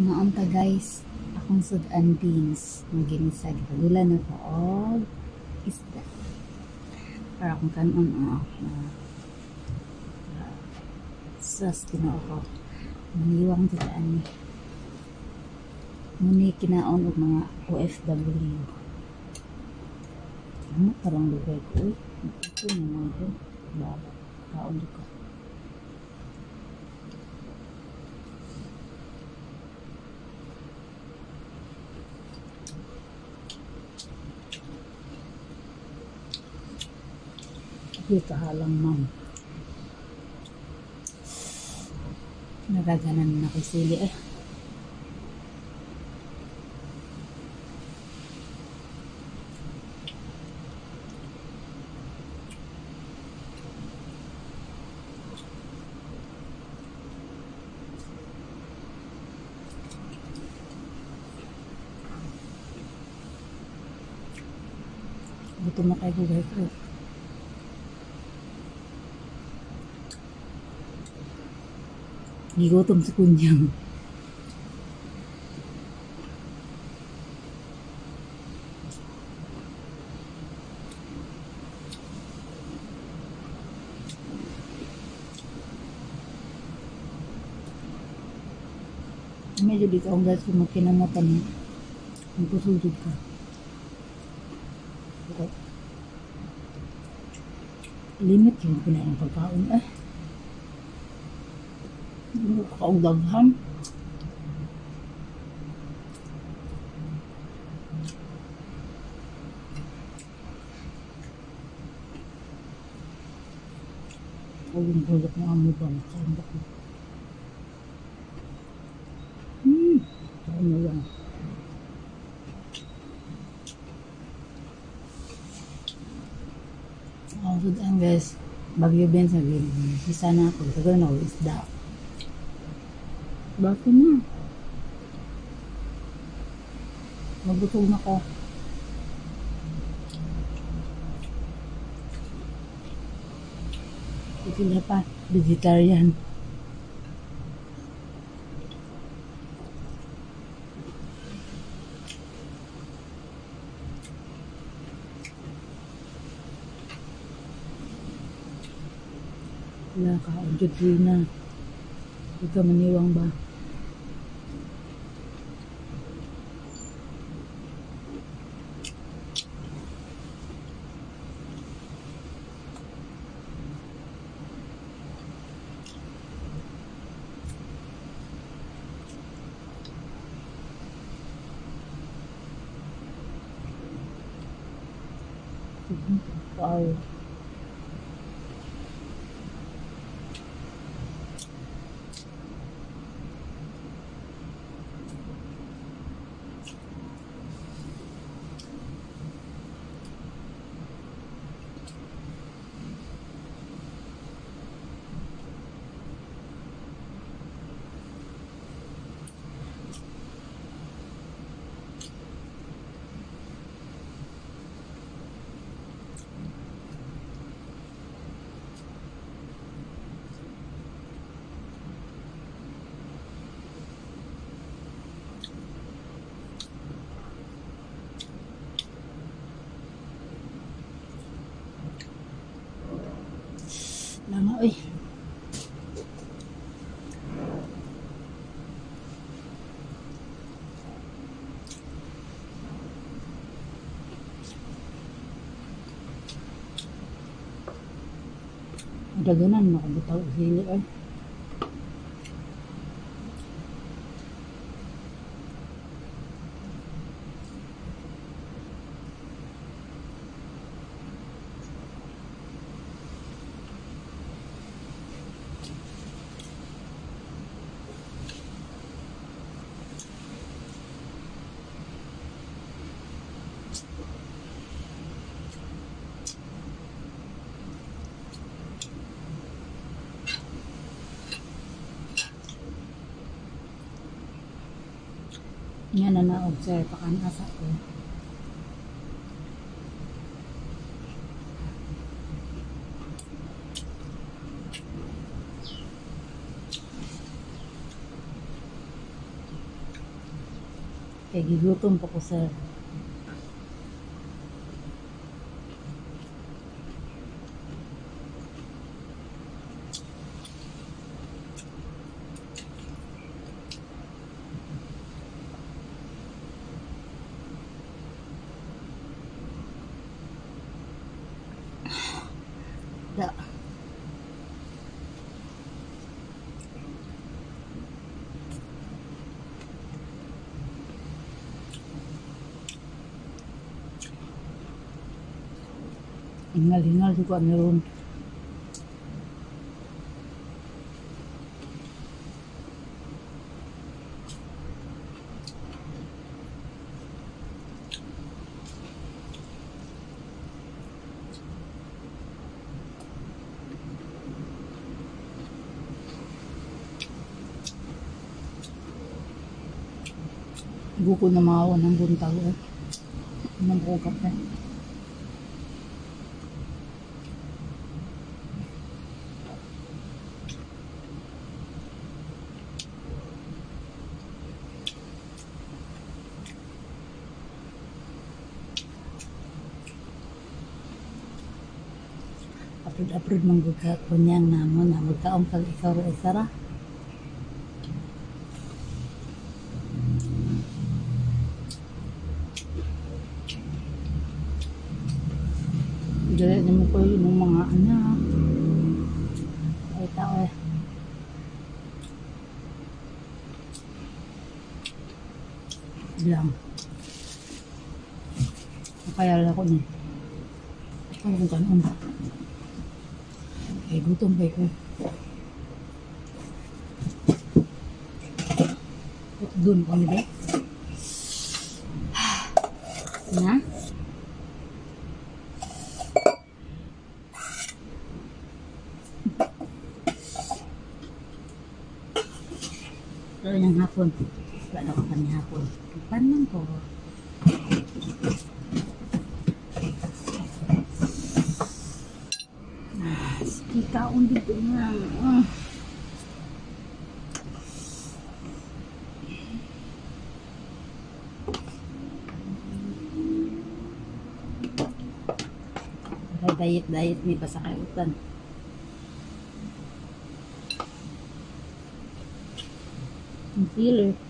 Kumaon ta guys. Akong sudan beans. Ang ginisa. Gipagula na ko. Og isda. Para akong kanon. Oh, uh, sas tinao ko. Maniwang dyan ni. Muni kinaon og mga OFW. Ano parang lugay ko? Ito naman ko. Baba. Kaon ko. Hindi kahalang ma'am. Nagaganan na kay sili eh. Gutom na kayo guys. Oh. Gigutom si Kunyang. Medyo di ka guys kung magkinamutan mo. Ang pusudod ka. Okay. Limit yung pinayang pagkaon eh. Hindi ko kaugdagham. Huwag bulak na amo ba? Nakaimbak mo. Hmm. Saan mo yan? Oh, dan guys, bagyo ben sa gilid. Isa na ako, tagal na ako isda. Bakit na? Mabutog na ko. Sila pa, vegetarian. Wala ka, udyot na. Huwag ka maniwang ba? Mm-hmm. I Uy. Daganan, makabutaw sili ay. Nga na na-observe pa kan asa ko. Kay gigutom pa ko sir. Hingal-hingal juga meron. Buko na mawa ng buntag. Eh. Nang bukap na. Apod-apod mangguga kunyang namon na magkaong kag ikaw ro isara. Dili na mo ko yung mga anak. Ay tao eh. Bilang. Nakayala ko niya. Ano kung kanon ba? Eh, gutom ba ko? Ito dun ko nila. Na? Pero yung hapon, wala na ko pa ni hapon. Paano ko? Sige, kaon dito nga. Ah. Ay, diet-diet ni pa sa kayutan. Ang.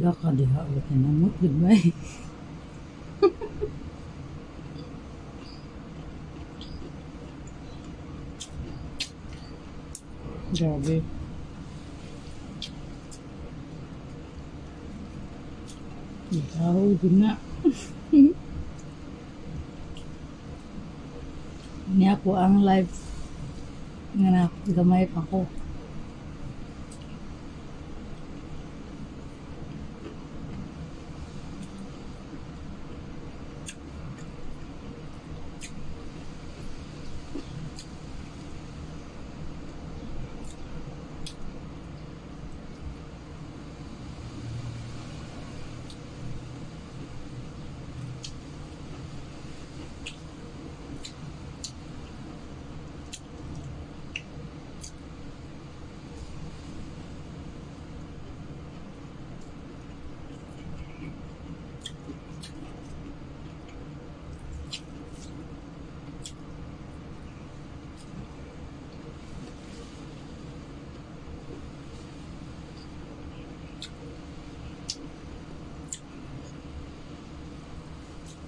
Wala ka diha ulit na namot, good bye. Grabe. Ikaw, din na. Ini ako ang live Nga gamay pa ko.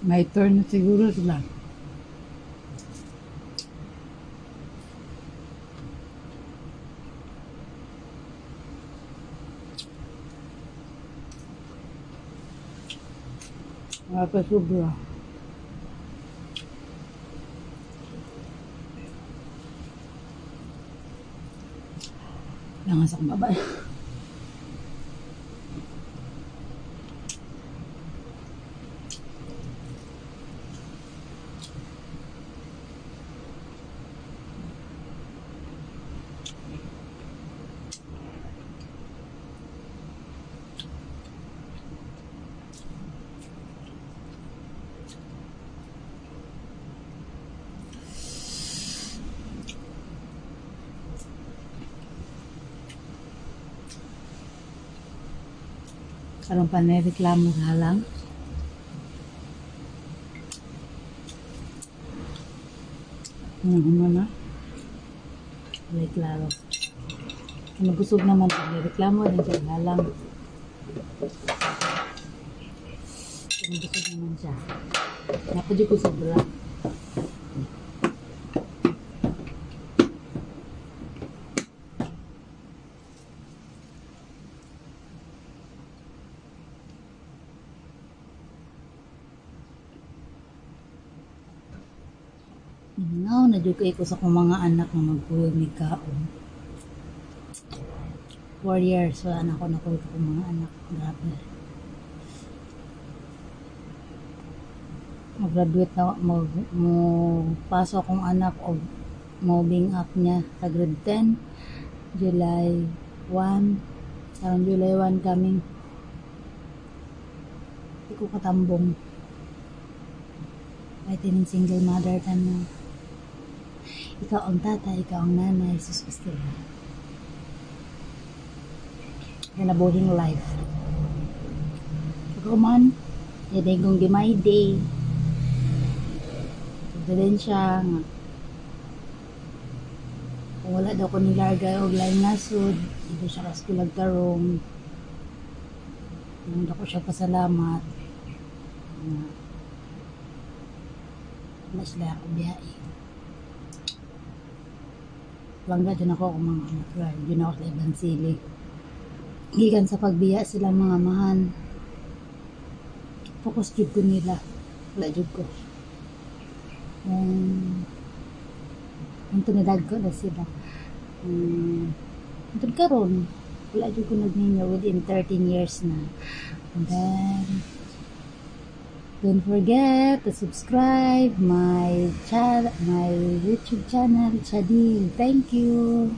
May turn na siguro sila. Mga pasubra. Langas akong Karon pa na reklamo sa halang. Ano ano na? Wala klaro. Nagusog naman pag reklamo din siya halang. Nagusog naman siya. Napadyo ko sobra. Now, nadugay ko sa kong mga anak na magkuyog ni Kaon. Four years, wala na ako nakuha ko mga anak. Grabe. Mag-graduate na, mag, paso akong anak o moving up niya sa grade 10. July 1. Sarang July 1 kaming. Hindi ko katambong. Kahit single mother ka na. Ikaw ang tata, ikaw ang nanay, sus Kristila. Kinabuhing life. Ikaw man, yaday kong gimay day. Ito din siya wala daw ko nilarga o lain nasod, dito siya kaskilag tarong. Hindi ko siya pasalamat. Mas sila ako biyahe. Langga dyan ako kung mga anak ko. Dyan ako sa ibang sili. Gikan sa pagbiya sila mga mahan. Focus jud ko nila. Wala jud ko. Um, ang tinadag ko na sila. Um, Antod karon wala jud ko nagninyo within 13 years na. And then, Don't forget to subscribe my channel, my YouTube channel, Chadil. Thank you.